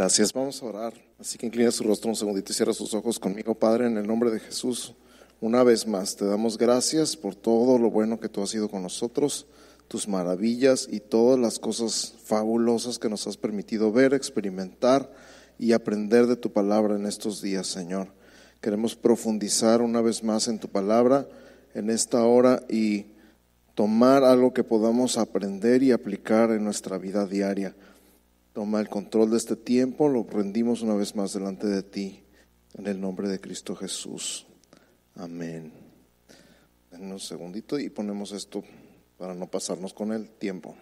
Gracias, vamos a orar. Así que inclina su rostro un segundito y cierra sus ojos conmigo, Padre, en el nombre de Jesús. Una vez más, te damos gracias por todo lo bueno que tú has sido con nosotros, tus maravillas y todas las cosas fabulosas que nos has permitido ver, experimentar y aprender de tu palabra en estos días, Señor. Queremos profundizar una vez más en tu palabra en esta hora y tomar algo que podamos aprender y aplicar en nuestra vida diaria. Toma el control de este tiempo, lo rendimos una vez más delante de ti, en el nombre de Cristo Jesús. Amén. En un segundito y ponemos esto para no pasarnos con el tiempo.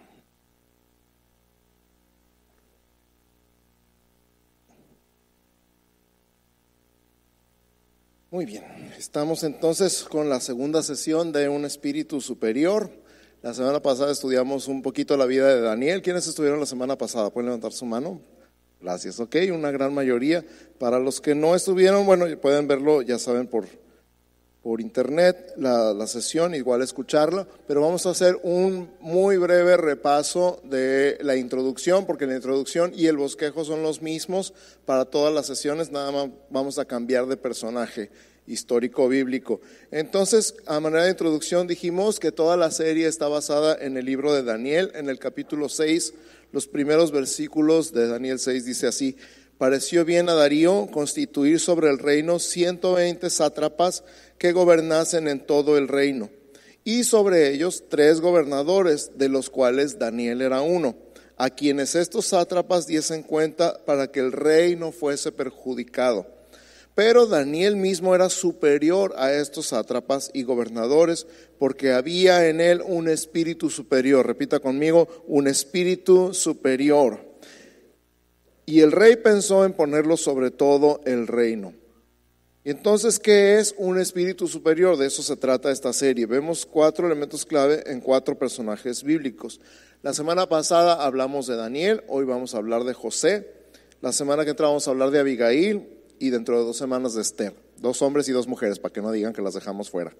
Muy bien, estamos entonces con la segunda sesión de un espíritu superior. La semana pasada estudiamos un poquito la vida de Daniel. ¿Quiénes estuvieron la semana pasada? ¿Pueden levantar su mano? Gracias, ok, una gran mayoría. Para los que no estuvieron, bueno, pueden verlo, ya saben, por, por internet, la, la sesión, igual escucharla, pero vamos a hacer un muy breve repaso de la introducción, porque la introducción y el bosquejo son los mismos para todas las sesiones, nada más vamos a cambiar de personaje histórico bíblico. Entonces, a manera de introducción, dijimos que toda la serie está basada en el libro de Daniel, en el capítulo 6, los primeros versículos de Daniel 6 dice así, pareció bien a Darío constituir sobre el reino 120 sátrapas que gobernasen en todo el reino, y sobre ellos tres gobernadores, de los cuales Daniel era uno, a quienes estos sátrapas diesen cuenta para que el rey no fuese perjudicado pero Daniel mismo era superior a estos sátrapas y gobernadores porque había en él un espíritu superior. Repita conmigo, un espíritu superior. Y el rey pensó en ponerlo sobre todo el reino. Y entonces, ¿qué es un espíritu superior? De eso se trata esta serie. Vemos cuatro elementos clave en cuatro personajes bíblicos. La semana pasada hablamos de Daniel, hoy vamos a hablar de José. La semana que entra vamos a hablar de Abigail, y dentro de dos semanas de Esther. Dos hombres y dos mujeres, para que no digan que las dejamos fuera.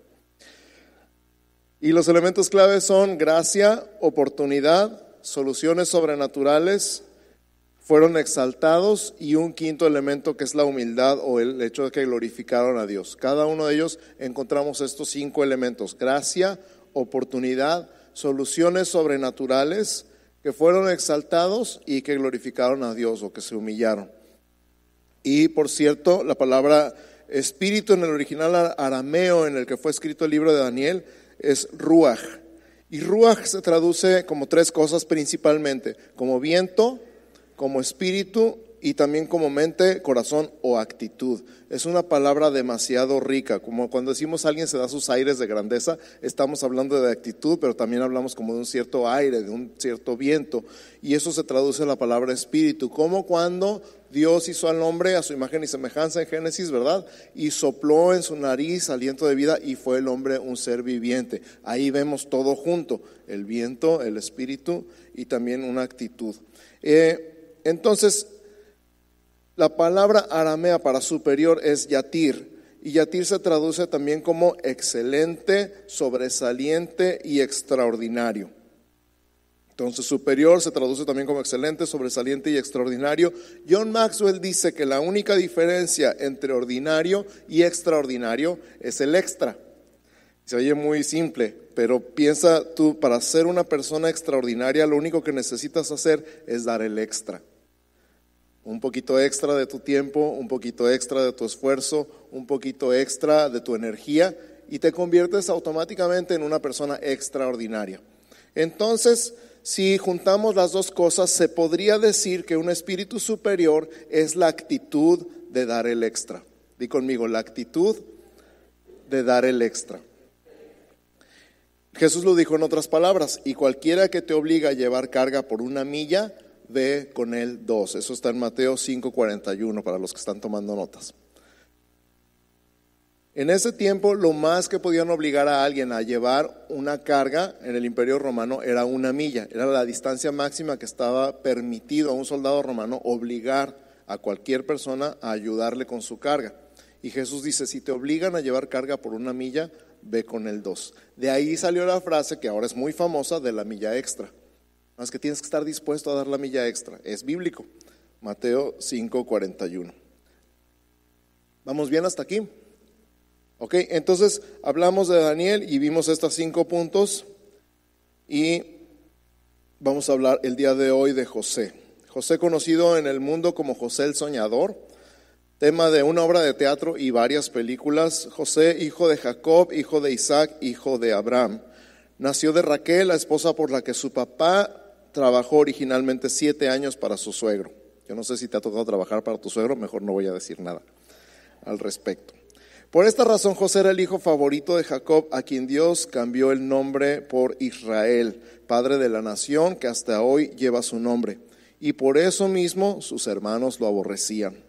Y los elementos claves son gracia, oportunidad, soluciones sobrenaturales, fueron exaltados y un quinto elemento que es la humildad o el hecho de que glorificaron a Dios. Cada uno de ellos encontramos estos cinco elementos, gracia, oportunidad, soluciones sobrenaturales que fueron exaltados y que glorificaron a Dios o que se humillaron. Y por cierto, la palabra espíritu en el original arameo en el que fue escrito el libro de Daniel es ruach. Y ruach se traduce como tres cosas principalmente, como viento, como espíritu y también como mente, corazón o actitud. Es una palabra demasiado rica, como cuando decimos alguien se da sus aires de grandeza, estamos hablando de actitud, pero también hablamos como de un cierto aire, de un cierto viento, y eso se traduce en la palabra espíritu, como cuando Dios hizo al hombre a su imagen y semejanza en Génesis, ¿verdad? Y sopló en su nariz aliento de vida y fue el hombre un ser viviente. Ahí vemos todo junto, el viento, el espíritu y también una actitud. Eh, entonces, la palabra aramea para superior es yatir. Y yatir se traduce también como excelente, sobresaliente y extraordinario. Entonces, superior se traduce también como excelente, sobresaliente y extraordinario. John Maxwell dice que la única diferencia entre ordinario y extraordinario es el extra. Se oye muy simple, pero piensa tú, para ser una persona extraordinaria, lo único que necesitas hacer es dar el extra. Un poquito extra de tu tiempo, un poquito extra de tu esfuerzo, un poquito extra de tu energía y te conviertes automáticamente en una persona extraordinaria. Entonces, si juntamos las dos cosas, se podría decir que un espíritu superior es la actitud de dar el extra. Di conmigo, la actitud de dar el extra. Jesús lo dijo en otras palabras, y cualquiera que te obliga a llevar carga por una milla, ve con él dos. Eso está en Mateo 5:41 para los que están tomando notas. En ese tiempo lo más que podían obligar a alguien a llevar una carga en el imperio romano era una milla, era la distancia máxima que estaba permitido a un soldado romano obligar a cualquier persona a ayudarle con su carga. Y Jesús dice, si te obligan a llevar carga por una milla, ve con el dos. De ahí salió la frase que ahora es muy famosa de la milla extra. Más que tienes que estar dispuesto a dar la milla extra. Es bíblico. Mateo 5:41. ¿Vamos bien hasta aquí? Ok, entonces hablamos de Daniel y vimos estos cinco puntos y vamos a hablar el día de hoy de José. José conocido en el mundo como José el Soñador, tema de una obra de teatro y varias películas. José, hijo de Jacob, hijo de Isaac, hijo de Abraham. Nació de Raquel, la esposa por la que su papá trabajó originalmente siete años para su suegro. Yo no sé si te ha tocado trabajar para tu suegro, mejor no voy a decir nada al respecto. Por esta razón José era el hijo favorito de Jacob, a quien Dios cambió el nombre por Israel, padre de la nación que hasta hoy lleva su nombre. Y por eso mismo sus hermanos lo aborrecían.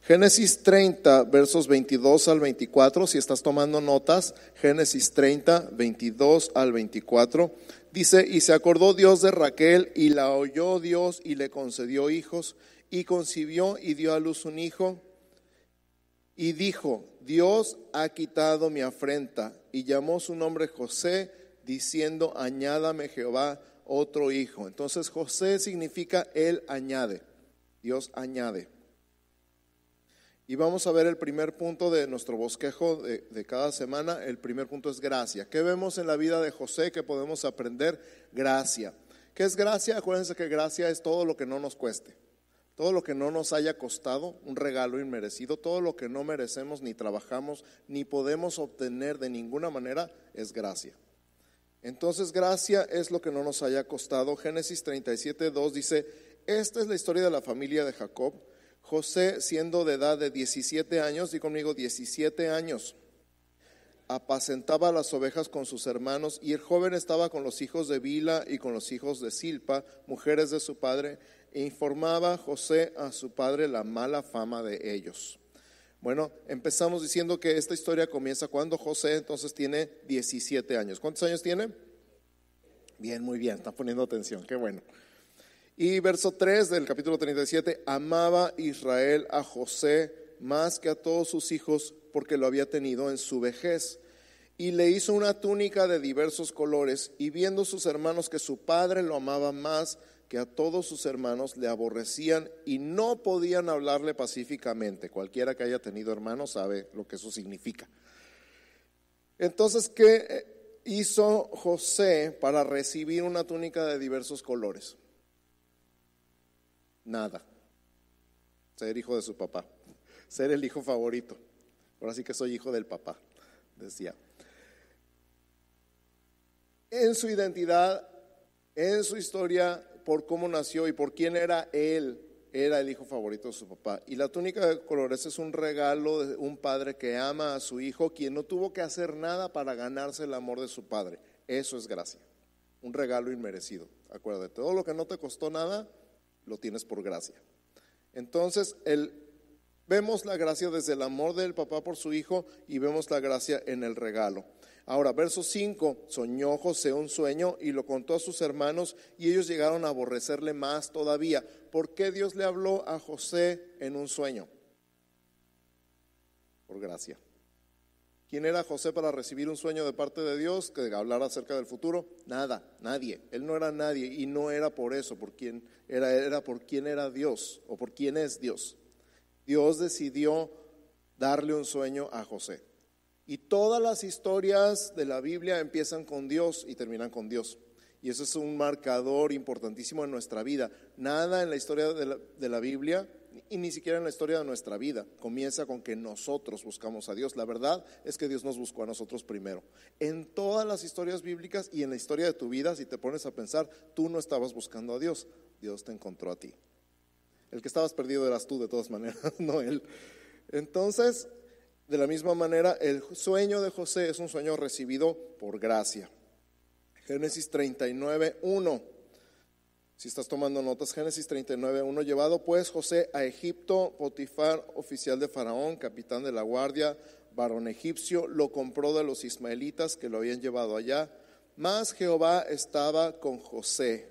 Génesis 30, versos 22 al 24, si estás tomando notas, Génesis 30, 22 al 24, dice, y se acordó Dios de Raquel y la oyó Dios y le concedió hijos y concibió y dio a luz un hijo y dijo, Dios ha quitado mi afrenta y llamó su nombre José diciendo, añádame Jehová otro hijo. Entonces José significa Él añade, Dios añade. Y vamos a ver el primer punto de nuestro bosquejo de, cada semana. El primer punto es gracia. ¿Qué vemos en la vida de José que podemos aprender? Gracia. ¿Qué es gracia? Acuérdense que gracia es todo lo que no nos cueste. Todo lo que no nos haya costado, un regalo inmerecido, todo lo que no merecemos, ni trabajamos, ni podemos obtener de ninguna manera, es gracia. Entonces, gracia es lo que no nos haya costado. Génesis 37, 2 dice, esta es la historia de la familia de Jacob. José, siendo de edad de 17 años, di conmigo 17 años, apacentaba las ovejas con sus hermanos y el joven estaba con los hijos de Bila y con los hijos de Silpa, mujeres de su padre, informaba José a su padre la mala fama de ellos. Bueno, empezamos diciendo que esta historia comienza cuando José entonces tiene 17 años. ¿Cuántos años tiene? Bien, muy bien, está poniendo atención, qué bueno. Y verso 3 del capítulo 37, amaba Israel a José más que a todos sus hijos porque lo había tenido en su vejez. Y le hizo una túnica de diversos colores y viendo sus hermanos que su padre lo amaba más, que a todos sus hermanos le aborrecían y no podían hablarle pacíficamente. Cualquiera que haya tenido hermanos sabe lo que eso significa. Entonces, ¿qué hizo José para recibir una túnica de diversos colores? Nada. Ser hijo de su papá. Ser el hijo favorito. Ahora sí que soy hijo del papá, decía. En su identidad, en su historia, por cómo nació y por quién era él, era el hijo favorito de su papá. Y la túnica de colores es un regalo de un padre que ama a su hijo, quien no tuvo que hacer nada para ganarse el amor de su padre. Eso es gracia, un regalo inmerecido. Acuérdate, todo lo que no te costó nada, lo tienes por gracia. Entonces, el, vemos la gracia desde el amor del papá por su hijo y vemos la gracia en el regalo. Ahora, verso 5, soñó José un sueño y lo contó a sus hermanos y ellos llegaron a aborrecerle más todavía. ¿Por qué Dios le habló a José en un sueño? Por gracia. ¿Quién era José para recibir un sueño de parte de Dios que hablara acerca del futuro? Nada, nadie. Él no era nadie y no era por eso, por quién era, era por quién era Dios o por quién es Dios. Dios decidió darle un sueño a José. Y todas las historias de la Biblia empiezan con Dios y terminan con Dios. Y eso es un marcador importantísimo en nuestra vida. Nada en la historia de la, Biblia y ni siquiera en la historia de nuestra vida comienza con que nosotros buscamos a Dios. La verdad es que Dios nos buscó a nosotros primero. En todas las historias bíblicas y en la historia de tu vida, si te pones a pensar, tú no estabas buscando a Dios, Dios te encontró a ti. El que estabas perdido eras tú de todas maneras, no Él. Entonces, de la misma manera, el sueño de José es un sueño recibido por gracia. Génesis 39, 1. Si estás tomando notas, Génesis 39, 1. Llevado pues José a Egipto, Potifar, oficial de Faraón, capitán de la guardia, varón egipcio, lo compró de los ismaelitas que lo habían llevado allá. Mas Jehová estaba con José.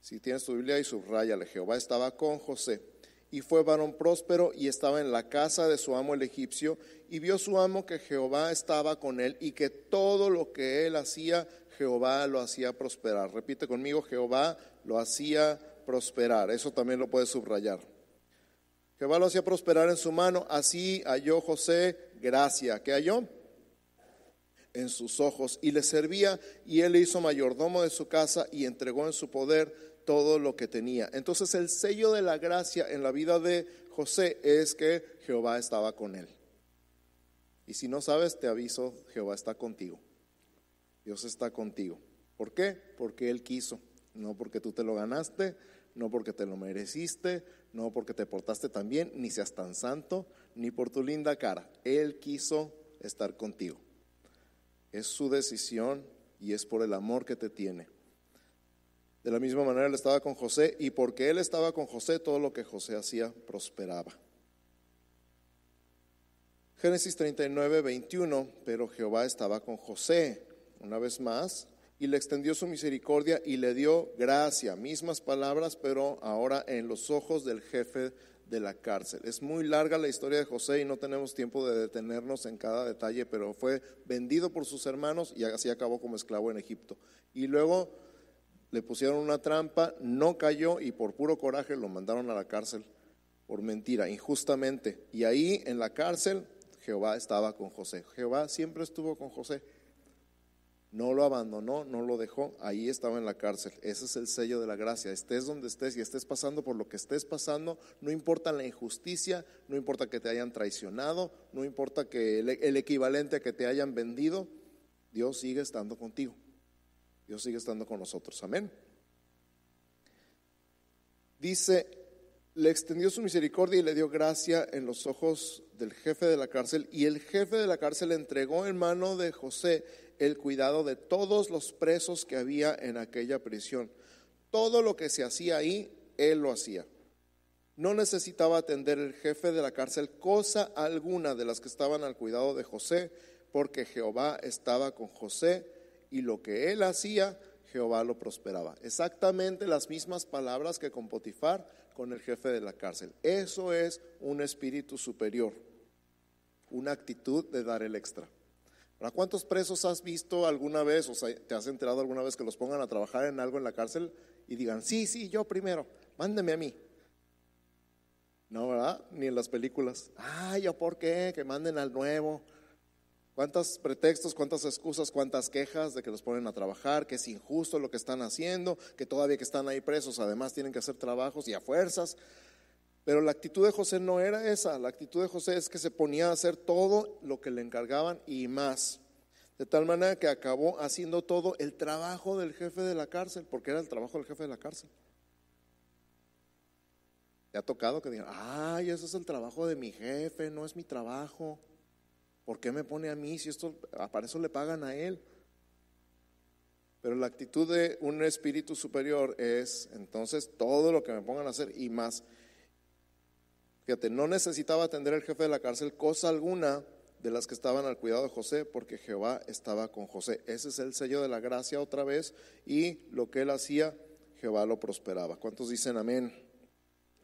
Si tienes tu Biblia y subrayale, Jehová estaba con José y fue varón próspero y estaba en la casa de su amo el egipcio y vio su amo que Jehová estaba con él y que todo lo que él hacía, Jehová lo hacía prosperar. Repite conmigo, Jehová lo hacía prosperar. Eso también lo puedes subrayar. Jehová lo hacía prosperar en su mano, así halló José gracia. ¿Qué halló? En sus ojos. Y le servía y él le hizo mayordomo de su casa y entregó en su poder todo lo que tenía. Entonces el sello de la gracia en la vida de José es que Jehová estaba con él. Y si no sabes, te aviso, Jehová está contigo. Dios está contigo. ¿Por qué? Porque Él quiso, no porque tú te lo ganaste, no porque te lo mereciste, no porque te portaste tan bien, ni seas tan santo, ni por tu linda cara. Él quiso estar contigo. Es su decisión y es por el amor que te tiene. De la misma manera él estaba con José y porque él estaba con José, todo lo que José hacía prosperaba. Génesis 39, 21, pero Jehová estaba con José, una vez más, y le extendió su misericordia y le dio gracia. Mismas palabras, pero ahora en los ojos del jefe de la cárcel. Es muy larga la historia de José y no tenemos tiempo de detenernos en cada detalle, pero fue vendido por sus hermanos y así acabó como esclavo en Egipto. Y luego le pusieron una trampa, no cayó y por puro coraje lo mandaron a la cárcel por mentira, injustamente. Y ahí en la cárcel Jehová estaba con José. Jehová siempre estuvo con José. No lo abandonó, no lo dejó, ahí estaba en la cárcel. Ese es el sello de la gracia. Estés donde estés y estés pasando por lo que estés pasando, no importa la injusticia, no importa que te hayan traicionado, no importa que el, equivalente a que te hayan vendido, Dios sigue estando contigo. Dios sigue estando con nosotros. Amén. Dice le extendió su misericordia y le dio gracia en los ojos del jefe de la cárcel, y el jefe de la cárcel entregó en mano de José el cuidado de todos los presos que había en aquella prisión. Todo lo que se hacía ahí, él lo hacía. No necesitaba atender el jefe de la cárcel cosa alguna de las que estaban al cuidado de José, porque Jehová estaba con José y lo que él hacía, Jehová lo prosperaba. Exactamente las mismas palabras que con Potifar, con el jefe de la cárcel. Eso es un espíritu superior, una actitud de dar el extra. ¿Para cuántos presos has visto alguna vez o te has enterado alguna vez que los pongan a trabajar en algo en la cárcel y digan, sí, sí, yo primero, mándeme a mí? No, ¿verdad? Ni en las películas. Ah, ¿yo por qué? Que manden al nuevo. ¿Cuántos pretextos, cuántas excusas, cuántas quejas de que los ponen a trabajar, que es injusto lo que están haciendo, que todavía que están ahí presos además tienen que hacer trabajos y a fuerzas? Pero la actitud de José no era esa, la actitud de José es que se ponía a hacer todo lo que le encargaban y más. De tal manera que acabó haciendo todo el trabajo del jefe de la cárcel, porque era el trabajo del jefe de la cárcel. ¿Te ha tocado que digan, ay, ese es el trabajo de mi jefe, no es mi trabajo? ¿Por qué me pone a mí si esto, ah, para eso le pagan a él? Pero la actitud de un espíritu superior es entonces todo lo que me pongan a hacer y más. Fíjate, no necesitaba atender el jefe de la cárcel cosa alguna de las que estaban al cuidado de José, porque Jehová estaba con José. Ese es el sello de la gracia otra vez, y lo que él hacía, Jehová lo prosperaba. ¿Cuántos dicen amén?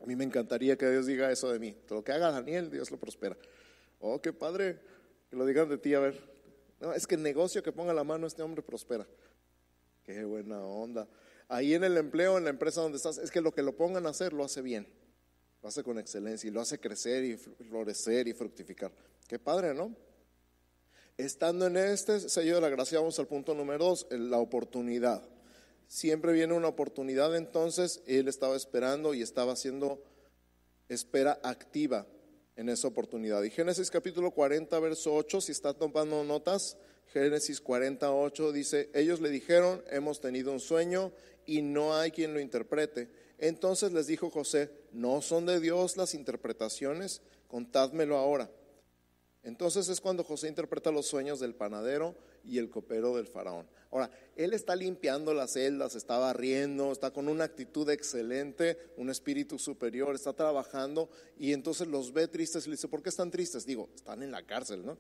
A mí me encantaría que Dios diga eso de mí. Lo que haga Daniel, Dios lo prospera. Oh, qué padre. Que lo digan de ti, a ver. No, es que el negocio que ponga la mano este hombre prospera. Qué buena onda. Ahí en el empleo, en la empresa donde estás, es que lo que lo pongan a hacer lo hace bien. Lo hace con excelencia y lo hace crecer y florecer y fructificar. Qué padre, ¿no? Estando en este sello de la gracia, vamos al punto número dos, la oportunidad. Siempre viene una oportunidad, entonces él estaba esperando y estaba haciendo espera activa en esa oportunidad. Y Génesis capítulo 40, verso 8, si está tomando notas, Génesis 48 dice, ellos le dijeron, hemos tenido un sueño y no hay quien lo interprete. Entonces les dijo José, ¿no son de Dios las interpretaciones? Contádmelo ahora. Entonces es cuando José interpreta los sueños del panadero y el copero del faraón. Ahora, él está limpiando las celdas, está barriendo, está con una actitud excelente, un espíritu superior, está trabajando y entonces los ve tristes y le dice, ¿por qué están tristes? Digo, están en la cárcel, ¿no?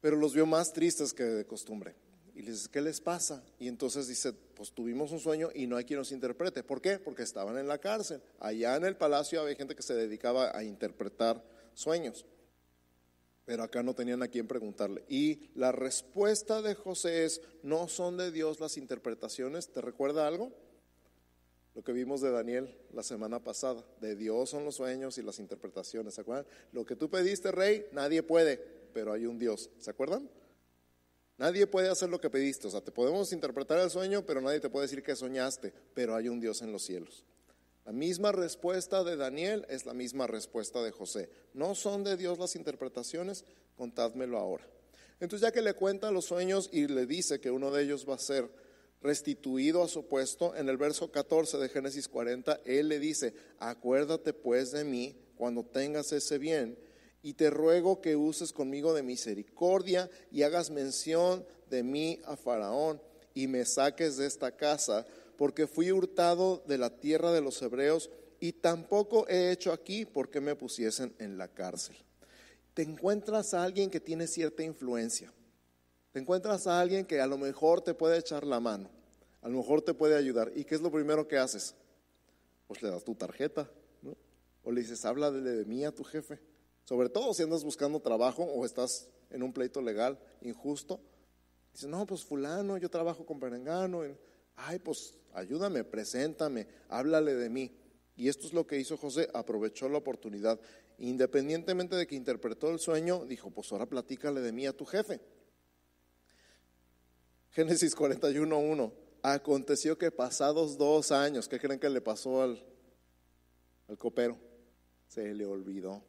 Pero los vio más tristes que de costumbre. Y le dice, ¿qué les pasa? Y entonces dice, pues tuvimos un sueño y no hay quien nos interprete. ¿Por qué? Porque estaban en la cárcel. Allá en el palacio había gente que se dedicaba a interpretar sueños pero acá no tenían a quién preguntarle. Y la respuesta de José es, no son de Dios las interpretaciones, ¿te recuerda algo? Lo que vimos de Daniel la semana pasada. De Dios son los sueños y las interpretaciones. ¿Se acuerdan? Lo que tú pediste, rey, nadie puede, pero hay un Dios. ¿Se acuerdan? Nadie puede hacer lo que pediste. O sea, te podemos interpretar el sueño, pero nadie te puede decir que soñaste, pero hay un Dios en los cielos. La misma respuesta de Daniel es la misma respuesta de José. No son de Dios las interpretaciones, contádmelo ahora. Entonces ya que le cuenta los sueños y le dice que uno de ellos va a ser restituido a su puesto, en el verso 14 de Génesis 40, él le dice, acuérdate pues de mí cuando tengas ese bien, y te ruego que uses conmigo de misericordia y hagas mención de mí a Faraón y me saques de esta casa, porque fui hurtado de la tierra de los hebreos y tampoco he hecho aquí porque me pusiesen en la cárcel. Te encuentras a alguien que tiene cierta influencia te encuentras a alguien que a lo mejor te puede echar la mano, a lo mejor te puede ayudar. ¿Y qué es lo primero que haces? Pues le das tu tarjeta, ¿no? O le dices, habla de, mí a tu jefe. Sobre todo si andas buscando trabajo o estás en un pleito legal injusto. Dices, no, pues fulano, yo trabajo con Perengano. Ay, pues ayúdame, preséntame, háblale de mí. Y esto es lo que hizo José, aprovechó la oportunidad. Independientemente de que interpretó el sueño, dijo, pues ahora platícale de mí a tu jefe. Génesis 41.1. Aconteció que pasados dos años, ¿qué creen que le pasó al, al copero? Se le olvidó.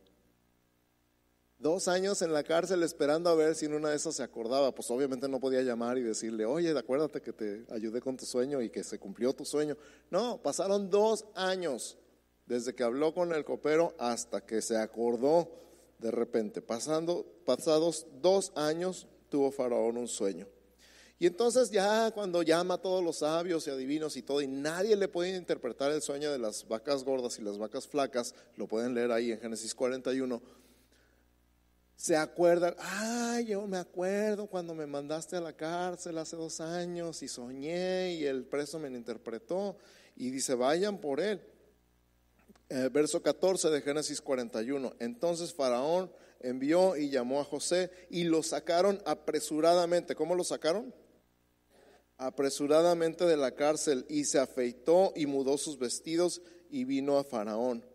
Dos años en la cárcel esperando a ver si en una de esas se acordaba. Pues obviamente no podía llamar y decirle, oye, acuérdate que te ayudé con tu sueño y que se cumplió tu sueño. No, pasaron dos años desde que habló con el copero hasta que se acordó de repente. Pasando, pasados dos años tuvo Faraón un sueño. Y entonces ya cuando llama a todos los sabios y adivinos y todo, y nadie le puede interpretar el sueño de las vacas gordas y las vacas flacas, lo pueden leer ahí en Génesis 41, se acuerdan, ay, yo me acuerdo cuando me mandaste a la cárcel hace dos años y soñé y el preso me interpretó y dice, vayan por él. Eh, verso 14 de Génesis 41. Entonces Faraón envió y llamó a José y lo sacaron apresuradamente. ¿Cómo lo sacaron? apresuradamente de la cárcel y se afeitó y mudó sus vestidos y vino a Faraón.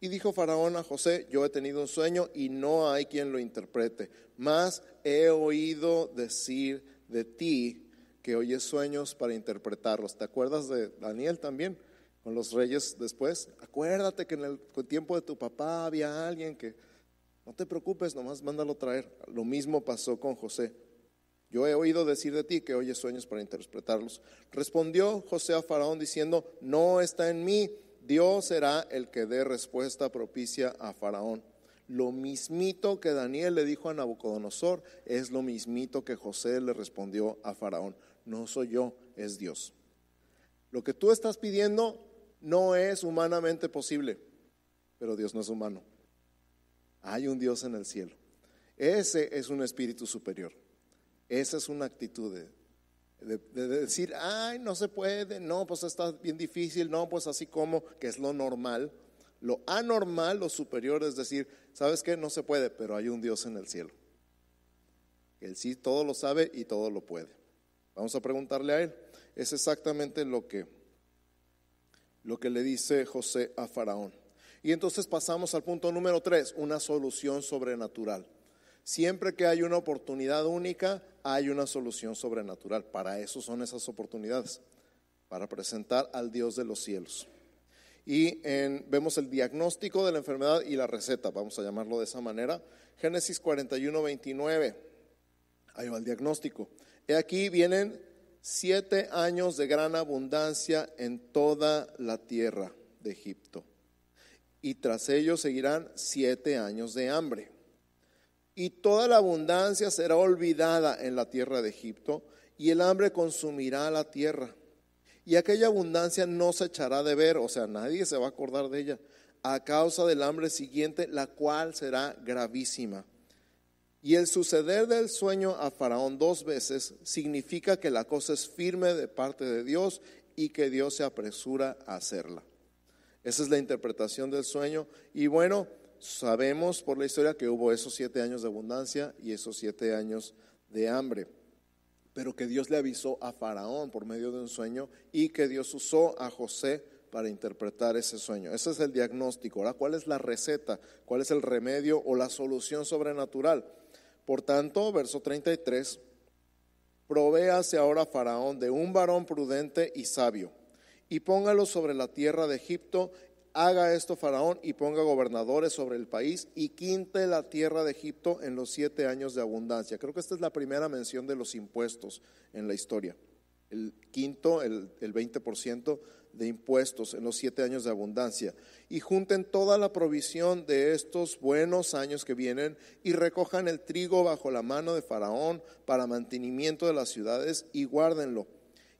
Y dijo Faraón a José, yo he tenido un sueño y no hay quien lo interprete, mas he oído decir de ti que oyes sueños para interpretarlos. ¿Te acuerdas de Daniel también? Con los reyes después. Acuérdate que en el tiempo de tu papá había alguien que, no te preocupes, nomás mándalo traer. Lo mismo pasó con José. Yo he oído decir de ti que oyes sueños para interpretarlos. Respondió José a Faraón diciendo, no está en mí, Dios será el que dé respuesta propicia a Faraón. Lo mismito que Daniel le dijo a Nabucodonosor es lo mismito que José le respondió a Faraón. No soy yo, es Dios. Lo que tú estás pidiendo no es humanamente posible, pero Dios no es humano. Hay un Dios en el cielo. Ese es un espíritu superior. Esa es una actitud de, decir, ay, no se puede, no, pues está bien difícil, no, pues así como, que es lo normal. Lo anormal, lo superior es decir, ¿sabes qué? No se puede, pero hay un Dios en el cielo. Él sí todo lo sabe y todo lo puede. Vamos a preguntarle a él. Es exactamente lo que, lo que le dice José a Faraón. Y entonces pasamos al punto número tres, una solución sobrenatural. Siempre que hay una oportunidad única, hay una solución sobrenatural. Para eso son esas oportunidades, para presentar al Dios de los cielos. Y vemos el diagnóstico de la enfermedad y la receta, vamos a llamarlo de esa manera. Génesis 41, 29. Ahí va el diagnóstico. He aquí vienen siete años de gran abundancia en toda la tierra de Egipto. Y tras ellos seguirán siete años de hambre y toda la abundancia será olvidada en la tierra de Egipto, y el hambre consumirá la tierra. Y aquella abundancia no se echará de ver, o sea, nadie se va a acordar de ella, a causa del hambre siguiente, la cual será gravísima. Y el suceder del sueño a Faraón dos veces significa que la cosa es firme de parte de Dios y que Dios se apresura a hacerla. Esa es la interpretación del sueño. Y bueno, Sabemos por la historia que hubo esos siete años de abundancia y esos siete años de hambre, pero que Dios le avisó a Faraón por medio de un sueño y que Dios usó a José para interpretar ese sueño. Ese es el diagnóstico. Ahora, ¿cuál es la receta? ¿Cuál es el remedio o la solución sobrenatural? Por tanto, verso 33, provéase ahora Faraón de un varón prudente y sabio, y póngalo sobre la tierra de Egipto, haga esto Faraón y ponga gobernadores sobre el país y quinte la tierra de Egipto en los siete años de abundancia. Creo que esta es la primera mención de los impuestos en la historia el quinto, el, el 20% de impuestos en los siete años de abundancia. Y junten toda la provisión de estos buenos años que vienen y recojan el trigo bajo la mano de Faraón para mantenimiento de las ciudades y guárdenlo.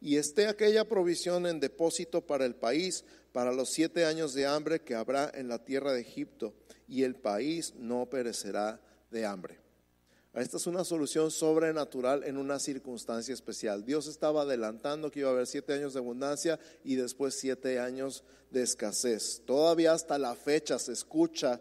Y esté aquella provisión en depósito para el país, para los siete años de hambre que habrá en la tierra de Egipto, y el país no perecerá de hambre. Esta es una solución sobrenatural en una circunstancia especial. Dios estaba adelantando que iba a haber siete años de abundancia y después siete años de escasez. Todavía hasta la fecha se escucha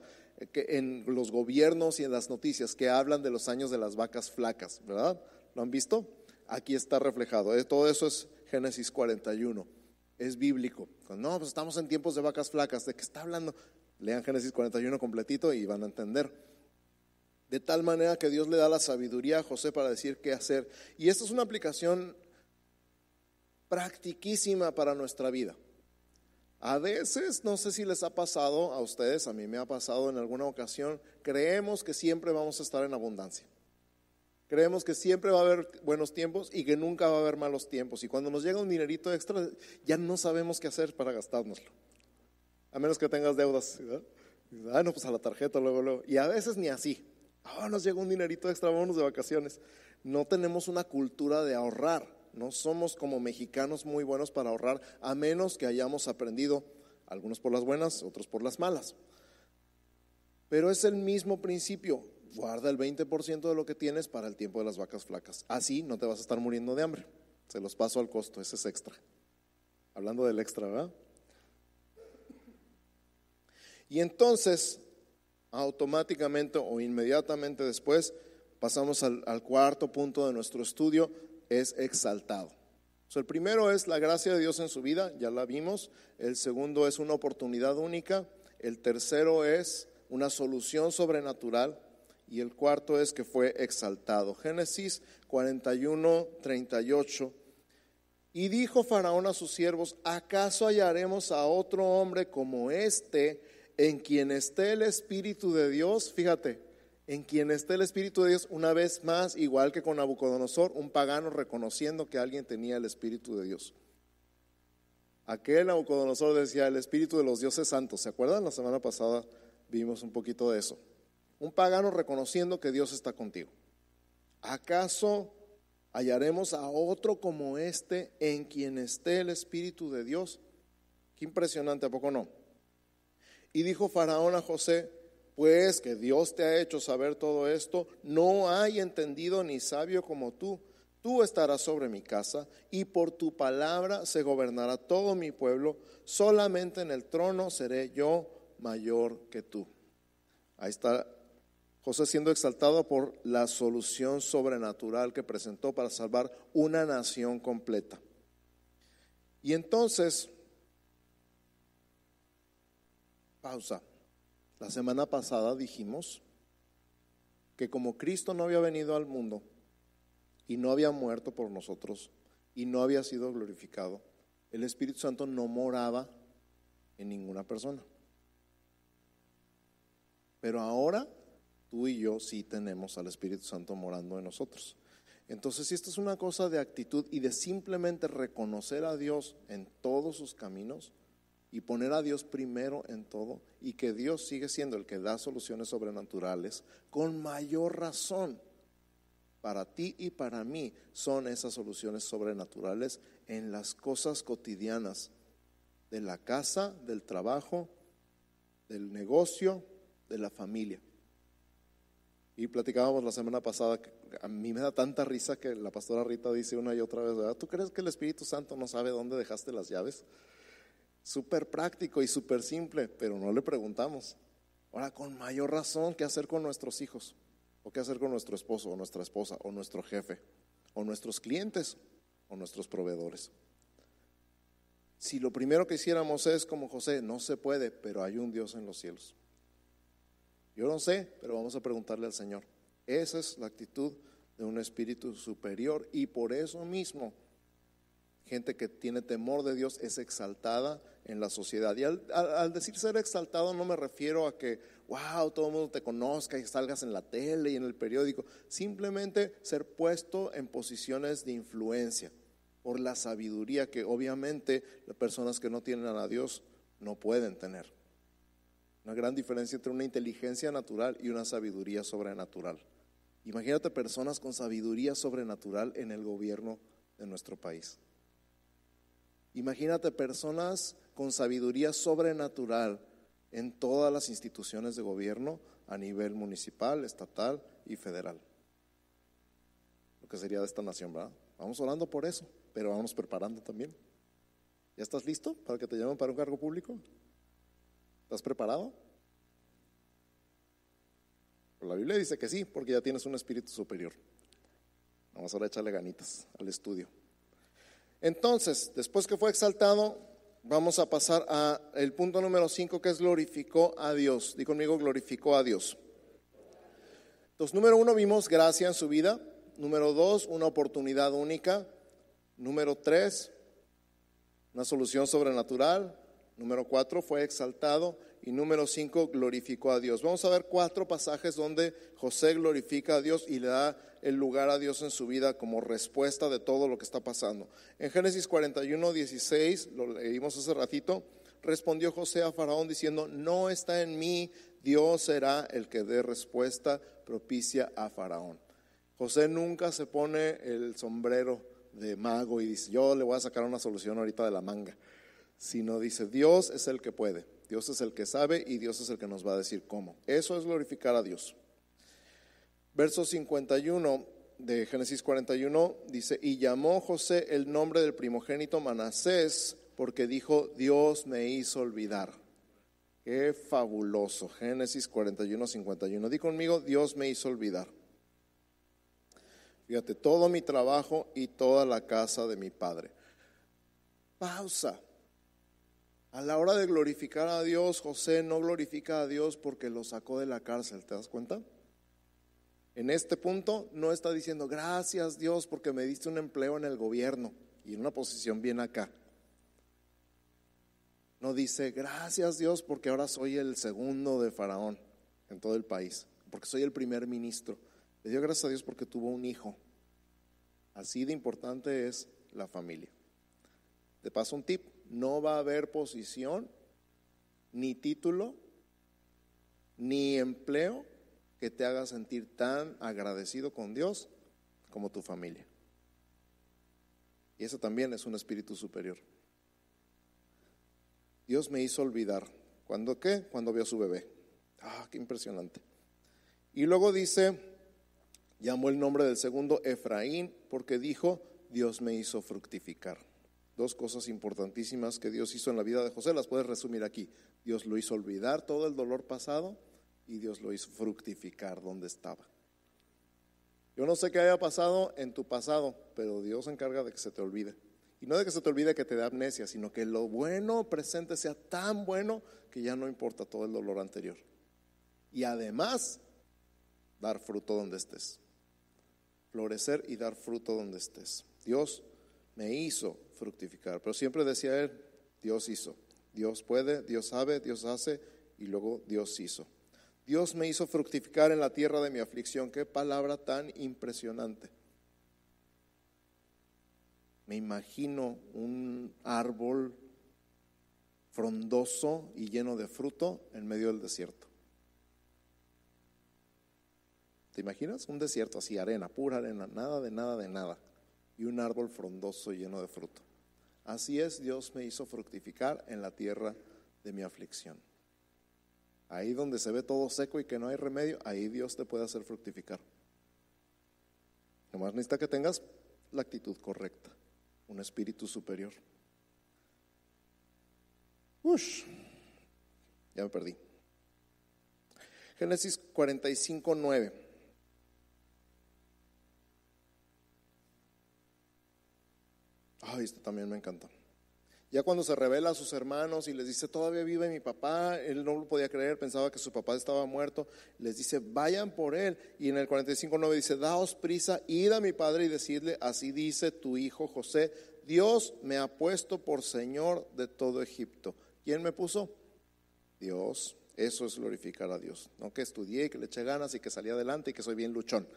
que en los gobiernos y en las noticias que hablan de los años de las vacas flacas, ¿verdad? ¿Lo han visto? Aquí está reflejado. Eh, todo eso es Génesis 41. Es bíblico. No, pues estamos en tiempos de vacas flacas. ¿De qué está hablando? Lean Génesis 41 completito y van a entender de tal manera que Dios le da la sabiduría a José para decir qué hacer. Y esta es una aplicación practiquísima para nuestra vida. A veces, no sé si les ha pasado a ustedes, a mí me ha pasado en alguna ocasión, creemos que siempre vamos a estar en abundancia. Creemos que siempre va a haber buenos tiempos y que nunca va a haber malos tiempos. Y cuando nos llega un dinerito extra, ya no sabemos qué hacer para gastárnoslo. A menos que tengas deudas. Ah, no, pues a la tarjeta, luego, luego. Y a veces ni así. Ah, nos llegó un dinerito extra, vámonos de vacaciones. No tenemos una cultura de ahorrar. No somos como mexicanos muy buenos para ahorrar, a menos que hayamos aprendido, algunos por las buenas, otros por las malas. Pero es el mismo principio. Guarda el 20% de lo que tienes para el tiempo de las vacas flacas. Así no te vas a estar muriendo de hambre. Se los paso al costo, ese es extra. Hablando del extra, ¿verdad? Y entonces automáticamente o inmediatamente después pasamos al, cuarto punto de nuestro estudio, es exaltado. el primero es la gracia de Dios en su vida, ya la vimos. El segundo es una oportunidad única. El tercero es una solución sobrenatural. Y el cuarto es que fue exaltado. Génesis 41, 38. Y dijo Faraón a sus siervos, ¿acaso hallaremos a otro hombre como este en quien esté el Espíritu de Dios, fíjate, en quien esté el Espíritu de Dios, una vez más, igual que con Nabucodonosor, un pagano reconociendo que alguien tenía el Espíritu de Dios. Aquel Nabucodonosor decía el Espíritu de los dioses santos. ¿Se acuerdan? La semana pasada vimos un poquito de eso. Un pagano reconociendo que Dios está contigo. ¿Acaso hallaremos a otro como este en quien esté el Espíritu de Dios? Qué impresionante, ¿a poco no? Y dijo Faraón a José, pues que Dios te ha hecho saber todo esto, no hay entendido ni sabio como tú. Tú estarás sobre mi casa y por tu palabra se gobernará todo mi pueblo, solamente en el trono seré yo mayor que tú. Ahí está José siendo exaltado por la solución sobrenatural que presentó para salvar una nación completa. Y entonces Pausa. La semana pasada dijimos que como Cristo no había venido al mundo y no había muerto por nosotros y no había sido glorificado, el Espíritu Santo no moraba en ninguna persona. Pero ahora tú y yo sí tenemos al Espíritu Santo morando en nosotros. Entonces, si esto es una cosa de actitud y de simplemente reconocer a Dios en todos sus caminos, y poner a Dios primero en todo y que Dios sigue siendo el que da soluciones sobrenaturales, con mayor razón para ti y para mí son esas soluciones sobrenaturales en las cosas cotidianas de la casa, del trabajo, del negocio, de la familia. Y platicábamos la semana pasada, que a mí me da tanta risa que la pastora Rita dice una y otra vez, ¿verdad? ¿tú crees que el Espíritu Santo no sabe dónde dejaste las llaves? Súper práctico y súper simple, pero no le preguntamos. Ahora, con mayor razón, ¿qué hacer con nuestros hijos? ¿O qué hacer con nuestro esposo o nuestra esposa o nuestro jefe? ¿O nuestros clientes o nuestros proveedores? si lo primero que hiciéramos es como José, no se puede, pero hay un Dios en los cielos. Yo no sé, pero vamos a preguntarle al Señor. Esa es la actitud de un espíritu superior y por eso mismo gente que tiene temor de Dios es exaltada en la sociedad. Y al, decir ser exaltado no me refiero a que, wow, todo el mundo te conozca y salgas en la tele y en el periódico. Simplemente ser puesto en posiciones de influencia por la sabiduría que obviamente las personas que no tienen a Dios no pueden tener. Una gran diferencia entre una inteligencia natural y una sabiduría sobrenatural. Imagínate personas con sabiduría sobrenatural en el gobierno de nuestro país. Imagínate personas con sabiduría sobrenatural en todas las instituciones de gobierno a nivel municipal, estatal y federal. Lo que sería de esta nación, ¿verdad? Vamos orando por eso, pero vamos preparando también. ¿Ya estás listo para que te llamen para un cargo público? ¿Estás preparado? Pues la Biblia dice que sí, porque ya tienes un espíritu superior. Vamos ahora a echarle ganitas al estudio. Entonces, después que fue exaltado, vamos a pasar a el punto número 5 que es glorificó a Dios. Di conmigo, glorificó a Dios. Entonces, número uno, vimos gracia en su vida. Número dos, una oportunidad única. Número tres, una solución sobrenatural. Número cuatro, fue exaltado. Y número cinco, glorificó a Dios. Vamos a ver cuatro pasajes donde José glorifica a Dios y le da el lugar a Dios en su vida como respuesta de todo lo que está pasando. En Génesis 41, 16, lo leímos hace ratito, respondió José a Faraón diciendo, no está en mí, Dios será el que dé respuesta propicia a Faraón. José nunca se pone el sombrero de mago y dice, yo le voy a sacar una solución ahorita de la manga sino dice, Dios es el que puede, Dios es el que sabe y Dios es el que nos va a decir cómo. Eso es glorificar a Dios. Verso 51 de Génesis 41 dice, y llamó José el nombre del primogénito Manasés porque dijo, Dios me hizo olvidar. Qué fabuloso. Génesis 41, 51. Di conmigo, Dios me hizo olvidar. Fíjate, todo mi trabajo y toda la casa de mi padre. Pausa. A la hora de glorificar a Dios, José no glorifica a Dios porque lo sacó de la cárcel, ¿te das cuenta? En este punto no está diciendo, gracias Dios porque me diste un empleo en el gobierno y en una posición bien acá. No dice, gracias Dios porque ahora soy el segundo de Faraón en todo el país, porque soy el primer ministro. Le dio gracias a Dios porque tuvo un hijo. Así de importante es la familia. Te paso un tip no va a haber posición, ni título, ni empleo que te haga sentir tan agradecido con Dios como tu familia. Y eso también es un espíritu superior. Dios me hizo olvidar. ¿Cuándo qué? Cuando vio a su bebé. Ah, qué impresionante. Y luego dice, llamó el nombre del segundo Efraín porque dijo, Dios me hizo fructificar dos cosas importantísimas que Dios hizo en la vida de José, las puedes resumir aquí. Dios lo hizo olvidar todo el dolor pasado y Dios lo hizo fructificar donde estaba. Yo no sé qué haya pasado en tu pasado, pero Dios se encarga de que se te olvide. Y no de que se te olvide que te dé amnesia, sino que lo bueno presente sea tan bueno que ya no importa todo el dolor anterior. Y además, dar fruto donde estés. Florecer y dar fruto donde estés. Dios me hizo fructificar. Pero siempre decía él, Dios hizo. Dios puede, Dios sabe, Dios hace y luego Dios hizo. Dios me hizo fructificar en la tierra de mi aflicción. Qué palabra tan impresionante. Me imagino un árbol frondoso y lleno de fruto en medio del desierto. ¿Te imaginas? Un desierto así, arena, pura arena, nada de nada de nada y un árbol frondoso lleno de fruto. Así es, Dios me hizo fructificar en la tierra de mi aflicción. Ahí donde se ve todo seco y que no hay remedio, ahí Dios te puede hacer fructificar. Nomás necesita que tengas la actitud correcta, un espíritu superior. Ush, ya me perdí. Génesis 45, 9. Ay, esto también me encantó. Ya cuando se revela a sus hermanos y les dice, todavía vive mi papá, él no lo podía creer, pensaba que su papá estaba muerto, les dice, vayan por él. Y en el 45.9 dice, daos prisa, id a mi padre y decidle, así dice tu hijo José, Dios me ha puesto por Señor de todo Egipto. ¿Quién me puso? Dios. Eso es glorificar a Dios. No que estudié, que le eché ganas y que salí adelante y que soy bien luchón.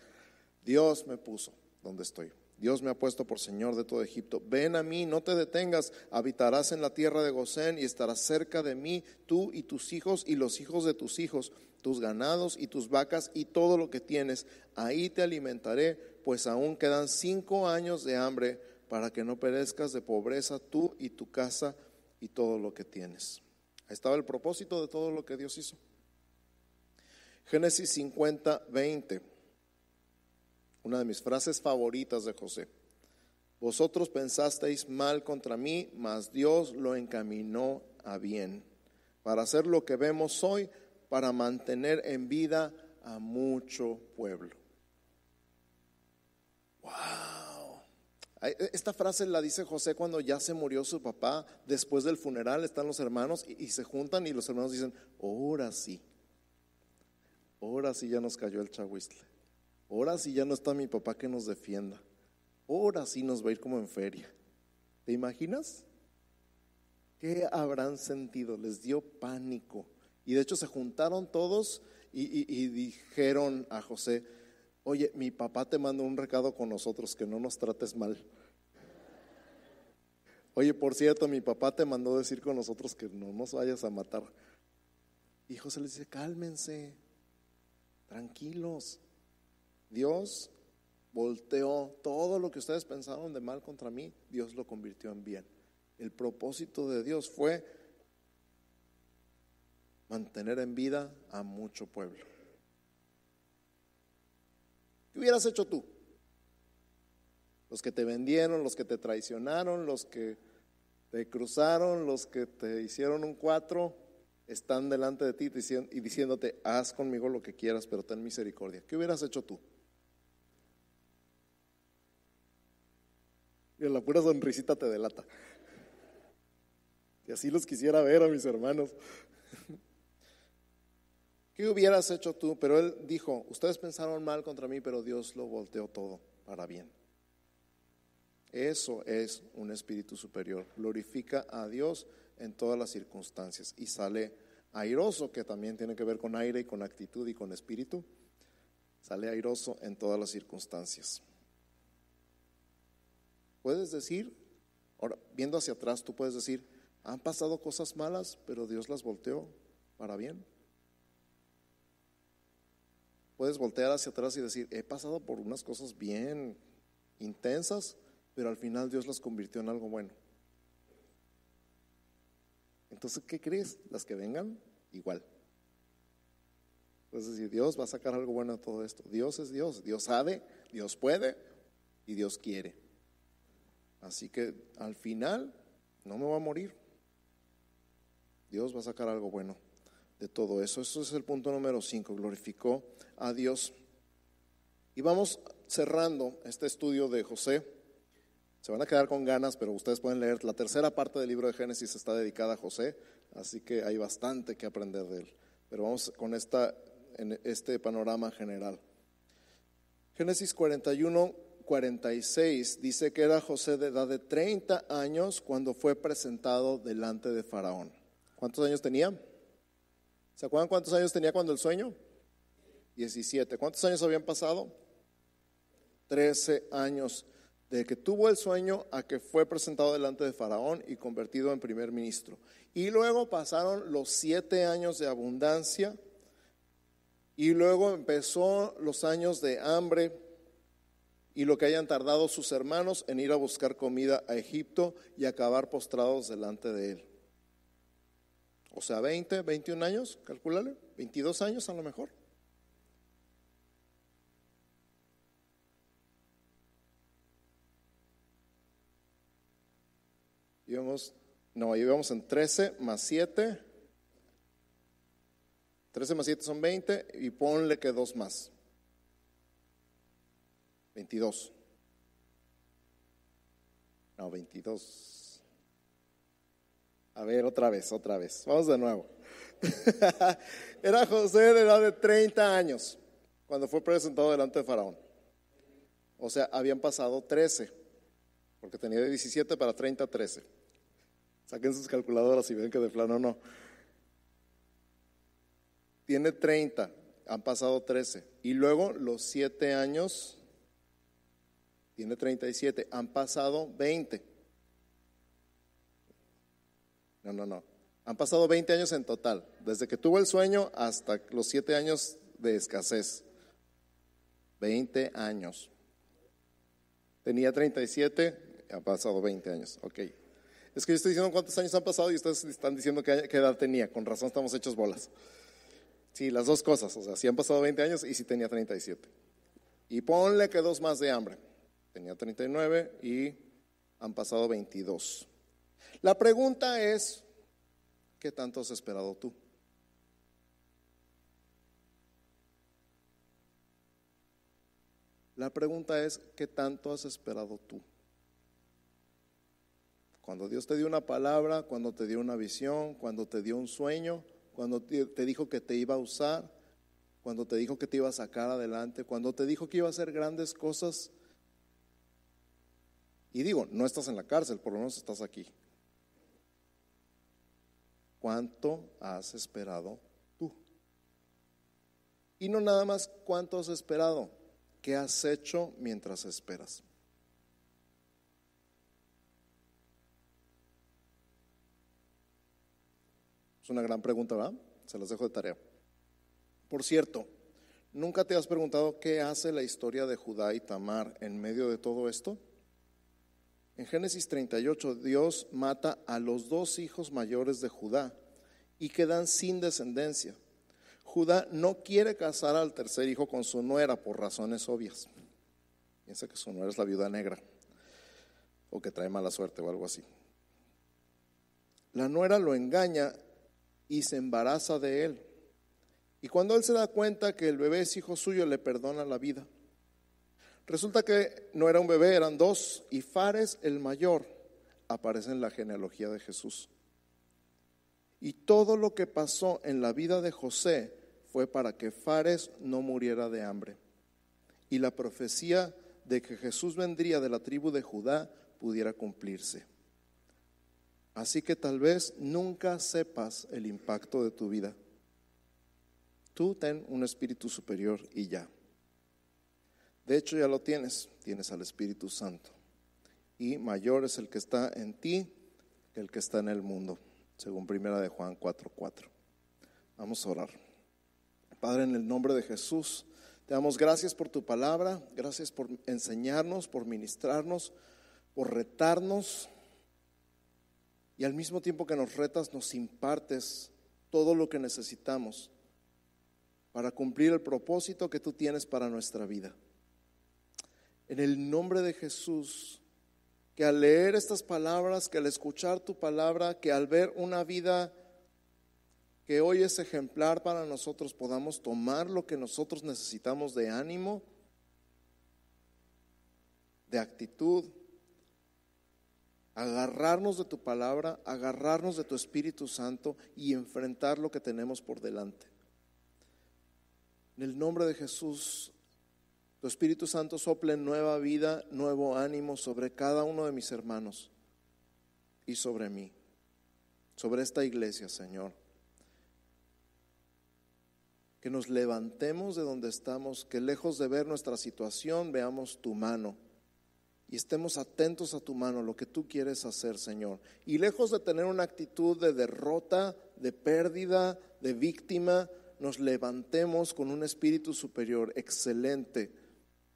Dios me puso donde estoy. Dios me ha puesto por Señor de todo Egipto. Ven a mí, no te detengas, habitarás en la tierra de Gosén y estarás cerca de mí, tú y tus hijos y los hijos de tus hijos, tus ganados y tus vacas y todo lo que tienes. Ahí te alimentaré, pues aún quedan cinco años de hambre para que no perezcas de pobreza tú y tu casa y todo lo que tienes. Ahí estaba el propósito de todo lo que Dios hizo. Génesis 50, 20 una de mis frases favoritas de José. Vosotros pensasteis mal contra mí, mas Dios lo encaminó a bien, para hacer lo que vemos hoy, para mantener en vida a mucho pueblo. Wow. Esta frase la dice José cuando ya se murió su papá, después del funeral están los hermanos y, y se juntan y los hermanos dicen, ahora sí, ahora sí ya nos cayó el chahuistle. Ahora sí ya no está mi papá que nos defienda. Ahora sí nos va a ir como en feria. ¿Te imaginas? ¿Qué habrán sentido? Les dio pánico. Y de hecho se juntaron todos y, dijeron a José, oye, mi papá te mandó un recado con nosotros, que no nos trates mal. Oye, por cierto, mi papá te mandó decir con nosotros que no nos vayas a matar. Y José les dice, cálmense, tranquilos. Dios volteó todo lo que ustedes pensaron de mal contra mí, Dios lo convirtió en bien. El propósito de Dios fue mantener en vida a mucho pueblo. ¿Qué hubieras hecho tú? Los que te vendieron, los que te traicionaron, los que te cruzaron, los que te hicieron un cuatro, están delante de ti y diciéndote, haz conmigo lo que quieras, pero ten misericordia. ¿Qué hubieras hecho tú? Y la pura sonrisita te delata. Y así los quisiera ver a mis hermanos. ¿Qué hubieras hecho tú? Pero él dijo, ustedes pensaron mal contra mí, pero Dios lo volteó todo para bien. Eso es un espíritu superior. Glorifica a Dios en todas las circunstancias y sale airoso, que también tiene que ver con aire y con actitud y con espíritu. Sale airoso en todas las circunstancias. Puedes decir, ahora viendo hacia atrás, tú puedes decir, han pasado cosas malas, pero Dios las volteó para bien. Puedes voltear hacia atrás y decir, he pasado por unas cosas bien intensas, pero al final Dios las convirtió en algo bueno. Entonces, ¿qué crees? Las que vengan, igual. Entonces, si Dios va a sacar algo bueno de todo esto. Dios es Dios, Dios sabe, Dios puede y Dios quiere. Así que al final no me va a morir. Dios va a sacar algo bueno de todo eso. Eso es el punto número 5. Glorificó a Dios. Y vamos cerrando este estudio de José. Se van a quedar con ganas, pero ustedes pueden leer. La tercera parte del libro de Génesis está dedicada a José, así que hay bastante que aprender de él. Pero vamos con esta, en este panorama general. Génesis 41, 46 dice que era José de edad de 30 años cuando fue presentado delante de Faraón. ¿Cuántos años tenía? ¿Se acuerdan cuántos años tenía cuando el sueño? 17. ¿Cuántos años habían pasado? 13 años de que tuvo el sueño a que fue presentado delante de Faraón y convertido en primer ministro. Y luego pasaron los siete años de abundancia y luego empezó los años de hambre y lo que hayan tardado sus hermanos en ir a buscar comida a Egipto y acabar postrados delante de él. O sea, 20, 21 años, calculale, 22 años a lo mejor. Íbamos, no, íbamos en 13 más 7. 13 más 7 son 20 y ponle que dos más. 22. No, 22. A ver, otra vez, otra vez. Vamos de nuevo. Era José de edad de 30 años cuando fue presentado delante de Faraón. O sea, habían pasado 13, porque tenía de 17 para 30, 13. Saquen sus calculadoras y ven que de plano no. Tiene 30, han pasado 13. Y luego los 7 años, tiene 37, han pasado 20. No, no, no. Han pasado 20 años en total, desde que tuvo el sueño hasta los 7 años de escasez. 20 años. Tenía 37, ha pasado 20 años. Ok. Es que yo estoy diciendo cuántos años han pasado y ustedes están diciendo qué, edad tenía. Con razón estamos hechos bolas. Sí, las dos cosas. O sea, sí han pasado 20 años y sí tenía 37. Y ponle que dos más de hambre. Tenía 39 y han pasado 22. La pregunta es, ¿qué tanto has esperado tú? La pregunta es, ¿qué tanto has esperado tú? Cuando Dios te dio una palabra, cuando te dio una visión, cuando te dio un sueño, cuando te dijo que te iba a usar, cuando te dijo que te iba a sacar adelante, cuando te dijo que iba a hacer grandes cosas. Y digo, no estás en la cárcel, por lo menos estás aquí. ¿Cuánto has esperado tú? Y no nada más cuánto has esperado, ¿Qué has hecho mientras esperas? Es una gran pregunta, ¿verdad? Se las dejo de tarea. Por cierto, ¿nunca te has preguntado qué hace la historia de Judá y Tamar en medio de todo esto? En Génesis 38, Dios mata a los dos hijos mayores de Judá y quedan sin descendencia. Judá no quiere casar al tercer hijo con su nuera por razones obvias. Piensa que su nuera es la viuda negra o que trae mala suerte o algo así. La nuera lo engaña y se embaraza de él. Y cuando él se da cuenta que el bebé es hijo suyo, le perdona la vida. Resulta que no era un bebé, eran dos, y Fares, el mayor, aparece en la genealogía de Jesús. Y todo lo que pasó en la vida de José fue para que Fares no muriera de hambre. Y la profecía de que Jesús vendría de la tribu de Judá pudiera cumplirse. Así que tal vez nunca sepas el impacto de tu vida. Tú ten un espíritu superior y ya. De hecho ya lo tienes, tienes al Espíritu Santo. Y mayor es el que está en ti que el que está en el mundo, según primera de Juan 4:4. Vamos a orar. Padre, en el nombre de Jesús, te damos gracias por tu palabra, gracias por enseñarnos, por ministrarnos, por retarnos y al mismo tiempo que nos retas nos impartes todo lo que necesitamos para cumplir el propósito que tú tienes para nuestra vida. En el nombre de Jesús, que al leer estas palabras, que al escuchar tu palabra, que al ver una vida que hoy es ejemplar para nosotros, podamos tomar lo que nosotros necesitamos de ánimo, de actitud, agarrarnos de tu palabra, agarrarnos de tu Espíritu Santo y enfrentar lo que tenemos por delante. En el nombre de Jesús, tu Espíritu Santo sople nueva vida, nuevo ánimo sobre cada uno de mis hermanos y sobre mí, sobre esta iglesia, Señor que nos levantemos de donde estamos, que lejos de ver nuestra situación veamos tu mano y estemos atentos a tu mano, lo que tú quieres hacer, Señor. Y lejos de tener una actitud de derrota, de pérdida, de víctima, nos levantemos con un espíritu superior, excelente,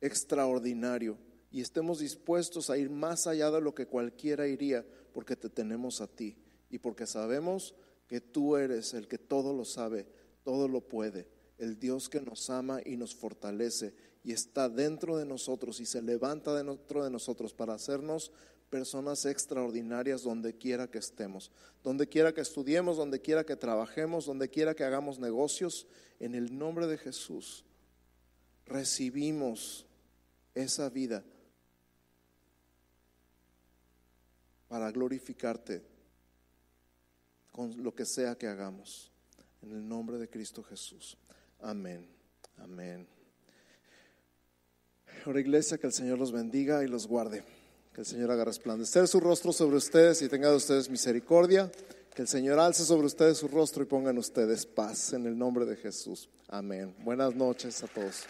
extraordinario, y estemos dispuestos a ir más allá de lo que cualquiera iría, porque te tenemos a ti y porque sabemos que tú eres el que todo lo sabe, todo lo puede, el Dios que nos ama y nos fortalece y está dentro de nosotros y se levanta dentro de nosotros para hacernos personas extraordinarias donde quiera que estemos, donde quiera que estudiemos, donde quiera que trabajemos, donde quiera que hagamos negocios, en el nombre de Jesús recibimos esa vida para glorificarte con lo que sea que hagamos. En el nombre de Cristo Jesús. Amén. Amén. Ahora iglesia, que el Señor los bendiga y los guarde. Que el Señor haga resplandecer su rostro sobre ustedes y tenga de ustedes misericordia. Que el Señor alce sobre ustedes su rostro y ponga en ustedes paz en el nombre de Jesús. Amén. Buenas noches a todos.